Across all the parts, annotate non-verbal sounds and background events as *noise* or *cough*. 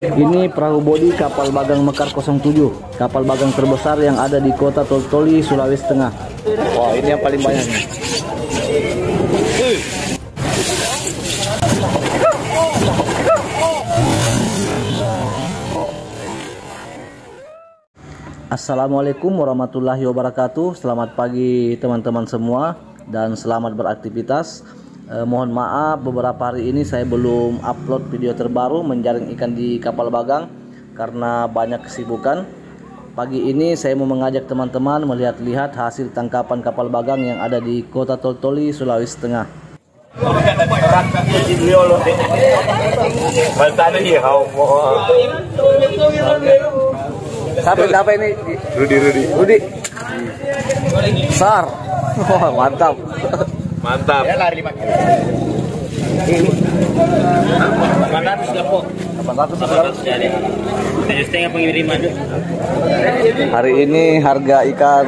Ini perahu bodi kapal Bagang Mekar 07, kapal Bagang terbesar yang ada di kota Toltoli, Sulawesi Tengah. Wah, ini yang paling banyak. Assalamualaikum warahmatullahi wabarakatuh. Selamat pagi teman-teman semua dan selamat beraktivitas. Eh, mohon maaf beberapa hari ini saya belum upload video terbaru menjaring ikan di kapal bagang karena banyak kesibukan. Pagi ini saya mau mengajak teman-teman melihat-lihat hasil tangkapan kapal bagang yang ada di Kota Toltoli, Sulawesi Tengah. Siapa siapa ini? Rudi Rudi Rudi. Sar. *laughs* Wah, mantap. Mantap ya lari lima kilo ratus? 800 setengah pengiriman. Hari ini harga ikan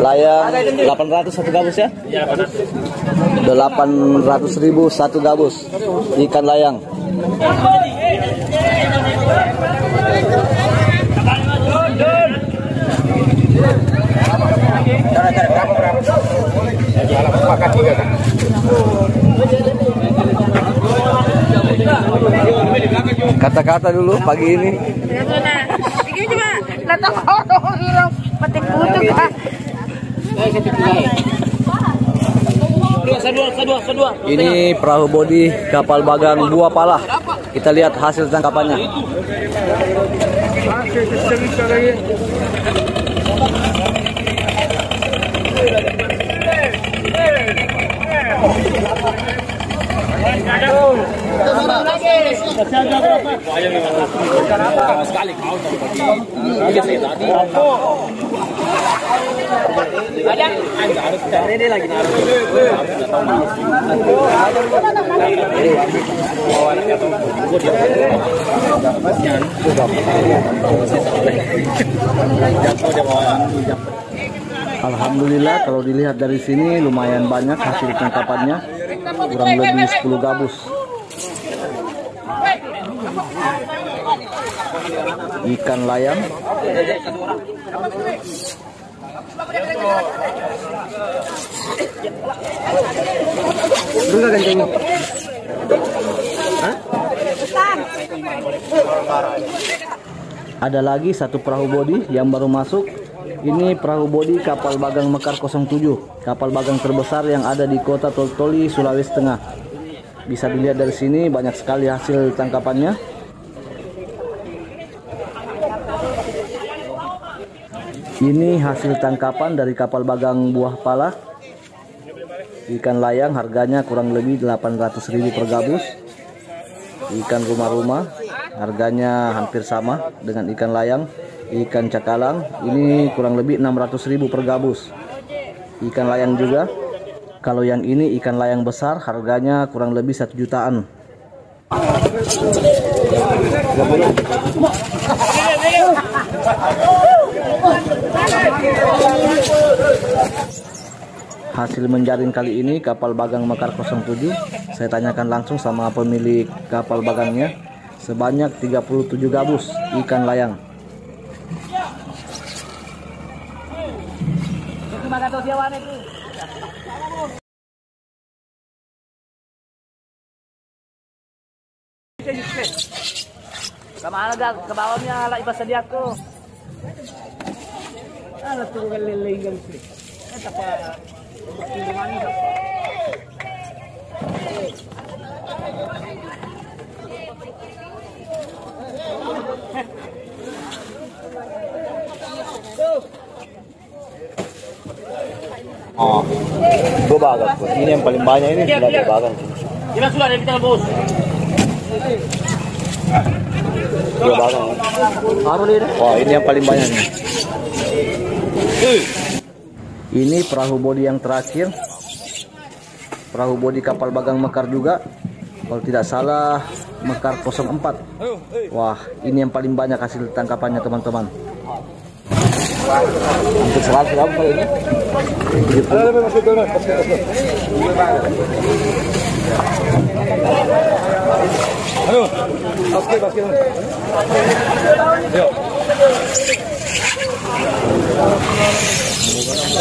layang 800 satu gabus ya? Ya, delapan ratus. 800 ribu satu gabus ikan layang. Kata-kata dulu pagi ini. Ini cuma datang orang hilang petik. Dua, sedua, sedua. Ini perahu bodi kapal bagang buah pala. Kita lihat hasil tangkapannya. Sekali kau. Alhamdulillah kalau dilihat dari sini lumayan banyak hasil tangkapannya. Kurang lebih 10 gabus. Ikan layang Enggak kencing. Ada lagi satu perahu bodi yang baru masuk. Ini perahu bodi kapal Bagang Mekar 07, kapal bagang terbesar yang ada di kota Toltoli, Sulawesi Tengah. Bisa dilihat dari sini banyak sekali hasil tangkapannya. Ini hasil tangkapan dari kapal bagang buah pala. Ikan layang harganya kurang lebih 800.000 per gabus. Ikan rumah-rumah harganya hampir sama dengan ikan layang. Ikan cakalang ini kurang lebih 600.000 per gabus. Ikan layang juga. Kalau yang ini ikan layang besar harganya kurang lebih 1 jutaan. Hasil menjaring kali ini kapal bagang Mekar 07 Saya tanyakan langsung sama pemilik kapal bagangnya. Sebanyak 37 gabus ikan layang. Alaga ke bawahnya ala ibas tadi Oh, gue bagang Ini yang paling banyak ini sudah ada bagang Gimana sudah ada kita bos? Dua bagang Wah ini yang paling banyak nih Ini perahu bodi yang terakhir. Perahu bodi kapal bagang Mekar juga. Kalau tidak salah Mekar 04 Wah ini yang paling banyak hasil tangkapannya teman-teman. Hampir 100 berapa kali ini?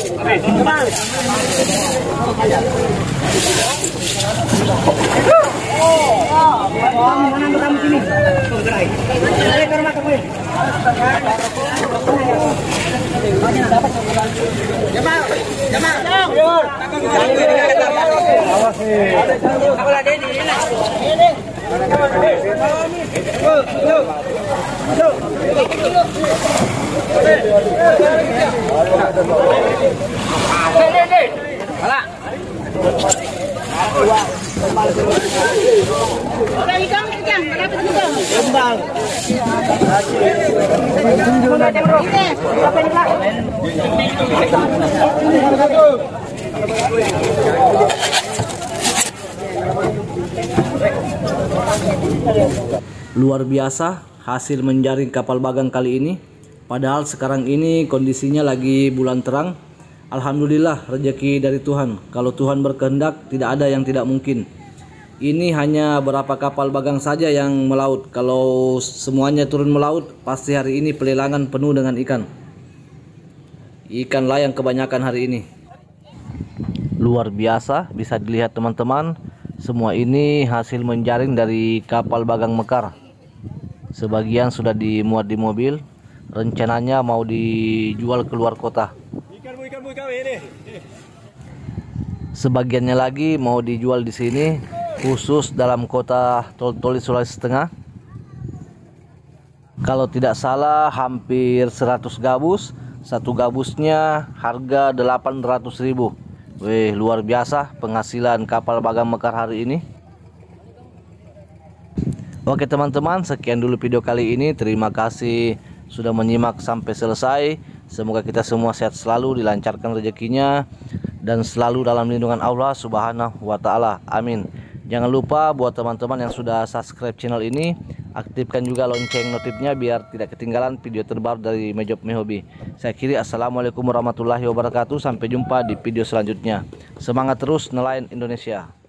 70. Udah ikan ikan, berapa ikan? Luar biasa hasil menjaring kapal bagang kali ini. Padahal sekarang ini kondisinya lagi bulan terang. Alhamdulillah rezeki dari Tuhan. Kalau Tuhan berkehendak tidak ada yang tidak mungkin. Ini hanya berapa kapal bagang saja yang melaut. Kalau semuanya turun melaut, pasti hari ini pelelangan penuh dengan ikan. Ikan layang kebanyakan hari ini. Luar biasa, bisa dilihat teman-teman. Semua ini hasil menjaring dari kapal bagang Mekar. Sebagian sudah dimuat di mobil, rencananya mau dijual keluar kota. Sebagiannya lagi mau dijual di sini, khusus dalam kota Tol Toli Sulawesi Tengah. Kalau tidak salah hampir 100 gabus, satu gabusnya harga 800.000. Wih, luar biasa penghasilan kapal bagang Mekar hari ini. Oke teman-teman, sekian dulu video kali ini. Terima kasih sudah menyimak sampai selesai. Semoga kita semua sehat selalu, dilancarkan rezekinya dan selalu dalam lindungan Allah Subhanahu wa taala. Amin. Jangan lupa buat teman-teman yang sudah subscribe channel ini, aktifkan juga lonceng notifnya biar tidak ketinggalan video terbaru dari Mejop Mehobi. Saya kiri Assalamualaikum warahmatullahi wabarakatuh. Sampai jumpa di video selanjutnya. Semangat terus nelayan Indonesia.